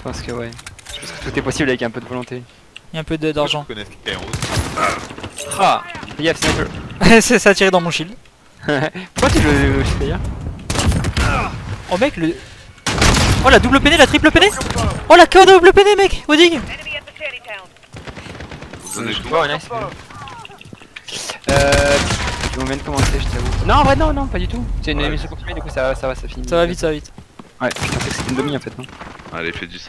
Je pense que ouais. Je pense que tout est possible avec un peu de volonté. Ah, il y a un peu d'argent. Ah ça a tiré dans mon shield. Pourquoi tu le shield d'ailleurs Oh mec le... Oh la double péné, la triple péné Oh la double péné mec Wooding Enemy nice. Euh. Je vais même commencer, je t'avoue. Non, en vrai, non, non, pas du tout. C'est une Ouais. émission confirmée, du coup, ça va, ça va, ça finit. Ça va vite, ça va vite. Ouais, putain, c'est une demi en fait, non Allez, fais du ça.